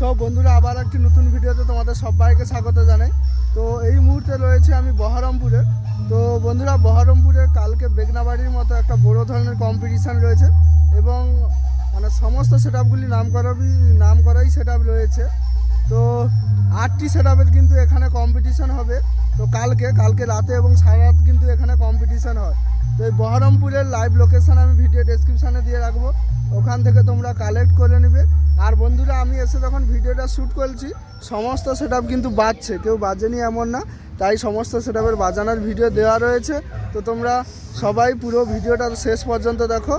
সব বন্ধুরা, আবার একটি নতুন ভিডিওতে তোমাদের সবাইকে স্বাগত জানাই। তো এই মুহূর্তে রয়েছে আমি বহরমপুরে। তো বন্ধুরা, বহরমপুরে কালকে বেগনাবাড়ির মতো একটা বড় ধরনের কম্পিটিশান রয়েছে এবং মানে সমস্ত সেট আপগুলি নাম করাবি নাম করাই সেট রয়েছে। তো আটটি সেট কিন্তু এখানে কম্পিটিশান হবে। তো কালকে কালকে রাতে এবং সারা রাত কিন্তু এখানে কম্পিটিশান হয়। তো এই বহরমপুরের লাইভ লোকেশান আমি ভিডিও ডেসক্রিপশানে দিয়ে রাখব। ওখান থেকে তোমরা কালেক্ট করে নেবে। আর বন্ধুরা, আমি এসে তখন ভিডিওটা শ্যুট করছি, সমস্ত সেট কিন্তু বাজছে, কেউ বাজেনি এমন না। তাই সমস্ত সেট বাজানোর ভিডিও দেওয়া রয়েছে। তো তোমরা সবাই পুরো ভিডিওটা শেষ পর্যন্ত দেখো,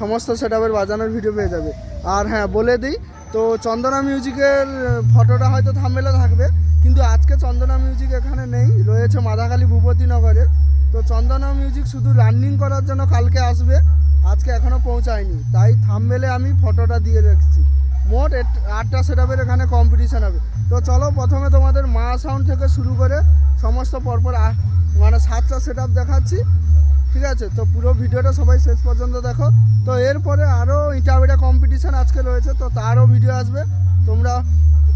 সমস্ত সেট বাজানোর ভিডিও পেয়ে যাবে। আর হ্যাঁ বলে দিই, তো চন্দনা মিউজিকের ফটোটা হয়তো থামবেলে থাকবে, কিন্তু আজকে চন্দনা মিউজিক এখানে নেই, রয়েছে মাদাখালী ভূপতিনগরে তো চন্দনা মিউজিক শুধু রানিং করার জন্য কালকে আসবে। আজকে এখনও পৌঁছায়নি। তাই থামবেলে আমি ফটোটা দিয়ে রেখেছি। মোট আটটা সেট এখানে কম্পিটিশান হবে। তো চলো প্রথমে তোমাদের মা সাউন্ড থেকে শুরু করে সমস্ত পরপর মানে সাতটা সেট দেখাচ্ছি। ঠিক আছে? তো পুরো ভিডিওটা সবাই শেষ পর্যন্ত দেখো। তো এরপরে আরও ইটাবেটা কম্পিটিশান আজকে রয়েছে, তো তারও ভিডিও আসবে। তোমরা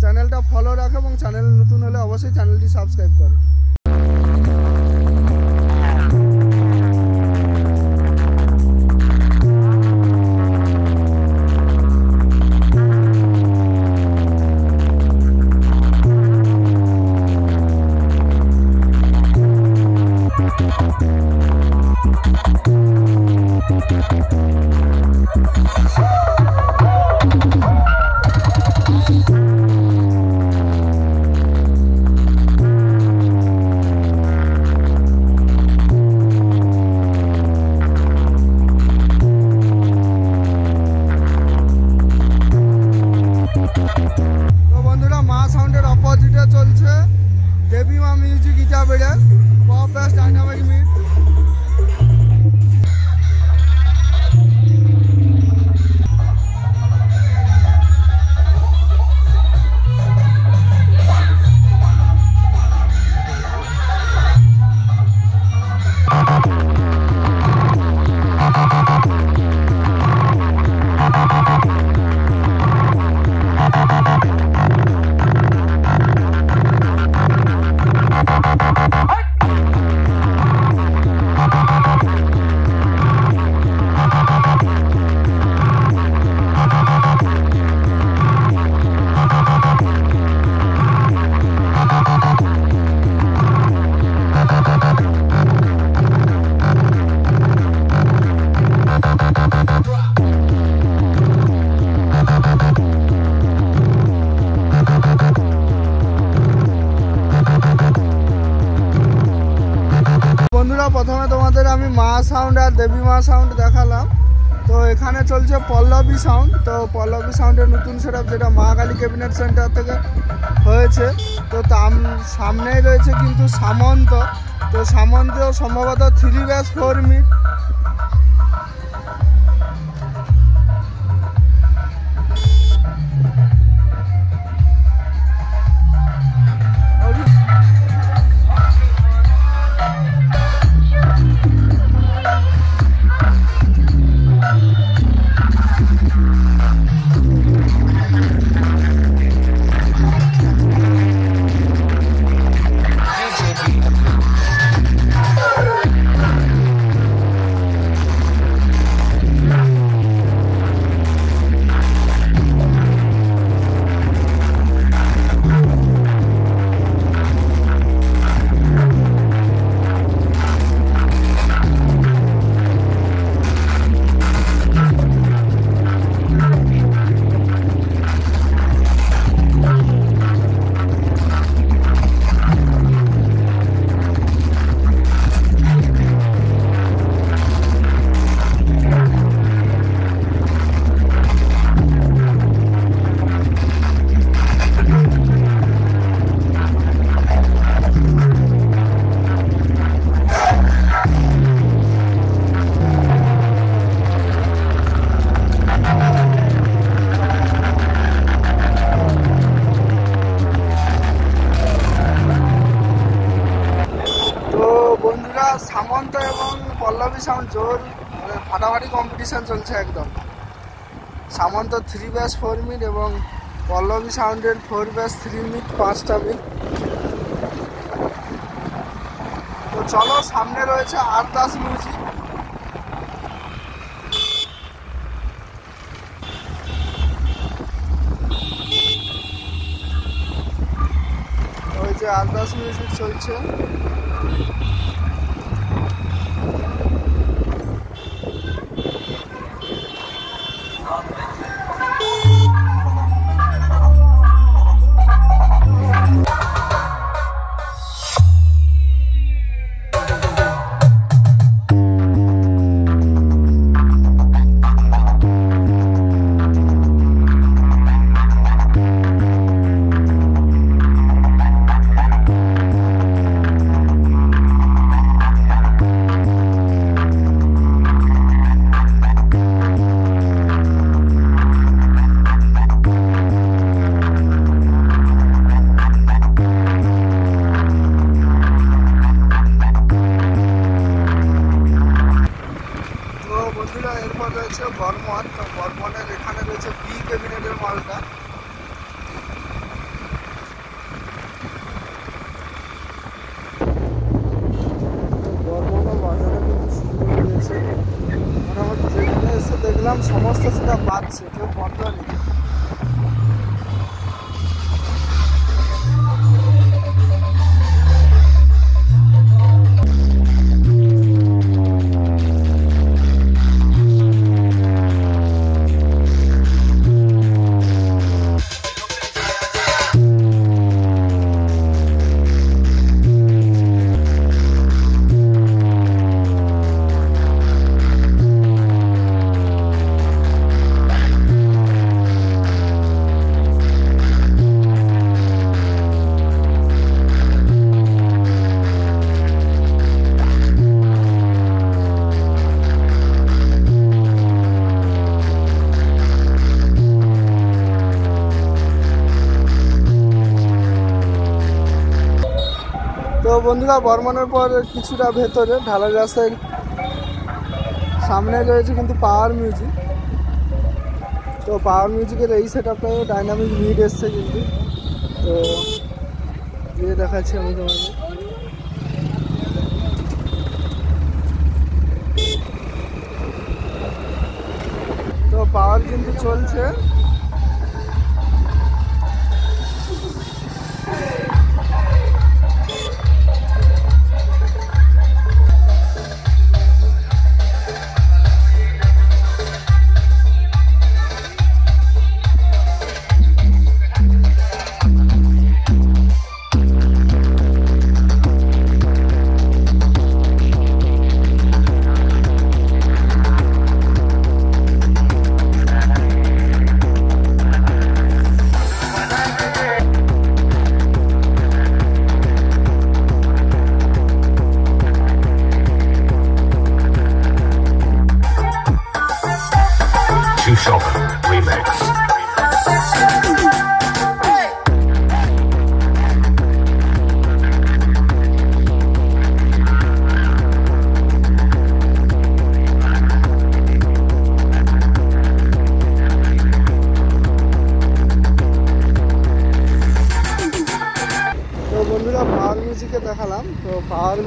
চ্যানেলটা ফলো রাখো এবং চ্যানেল নতুন হলে অবশ্যই চ্যানেলটি সাবস্ক্রাইব করো। তো প্রথমে তোমাদের আমি মা সাউন্ড আর দেবী মা সাউন্ড দেখালাম। তো এখানে চলছে পল্লবী সাউন্ড তো পল্লবী সাউন্ডের নতুন সেট যেটা মা কালী ক্যাবিনেট সেন্টার থেকে হয়েছে। তো তাম, সামনেই রয়েছে কিন্তু সামন্ত। তো সামন্ত সম্ভবত থ্রি ব্যাস ফোর মিট জোর মানে ফাটাফাটি কম্পিটিশন চলছে একদম। সামন্ত থ্রি ব্যাস ফোর মিট এবং পল্লবী সাউন্ডের ফোর ব্যাস থ্রি মিট পাঁচটা মিট তো চলো, সামনে রয়েছে আরদাস মিউজিক ওই যে আরদাস মিউজিক চলছে। দেখলাম সমস্ত সেটা পাচ্ছে কেউ বন্ধ নেই। তো বন্ধুরা, বর্মনের পর কিছুটা ভেতরে ঢালাই রাস্তায় সামনে রয়েছে কিন্তু পাওয়ার মিউজিক তো পাওয়ার মিউজিকের এই সেট আপটাও ডাইনামিক মিড এসছে কিন্তু। তো দিয়ে দেখাচ্ছি আমি তোমাকে তো পাওয়ার কিন্তু চলছে।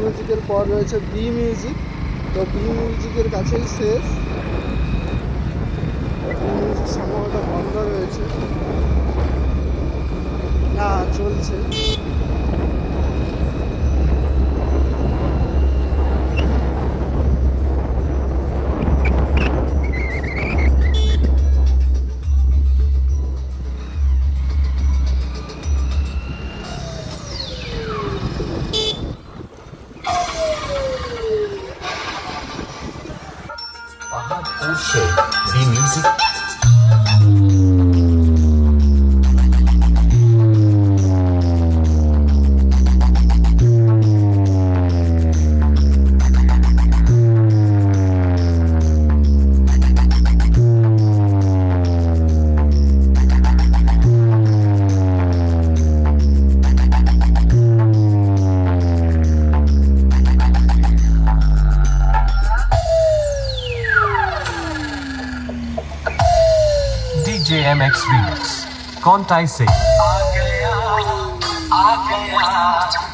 মিউজিকের পর রয়েছে বি মিউজিক তো বি মিউজিকের কাছেই শেষ। বি মিউজিক সম্ভবত বন্ধ রয়েছে। না, চলছে। एम एक्स कौन कॉन्टाई से आ गया, आ गया।